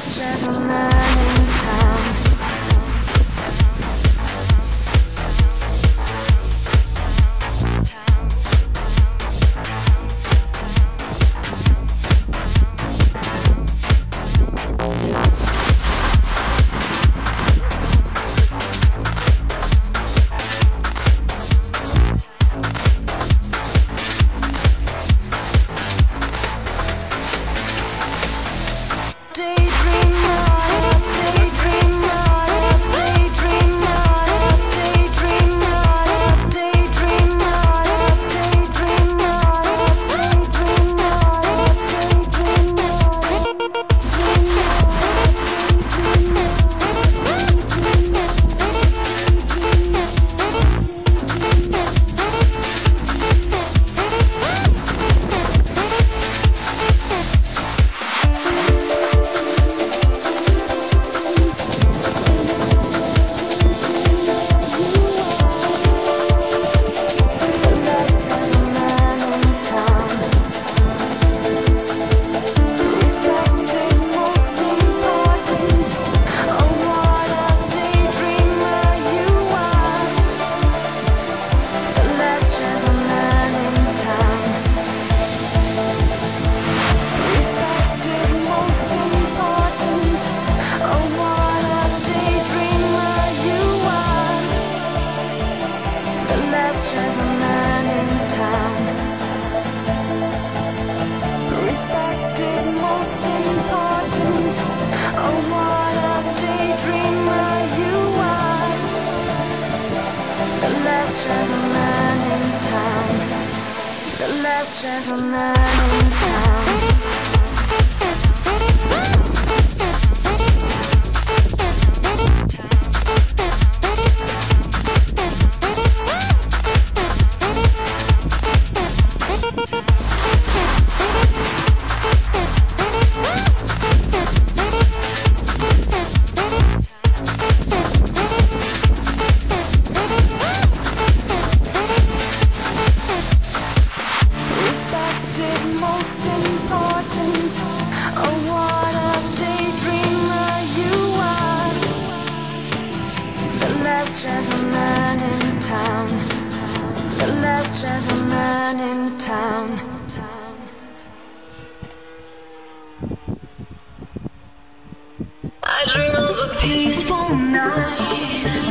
just gentleman last gentleman in town. last gentleman in town. The last gentleman in town. I dream of a peaceful night.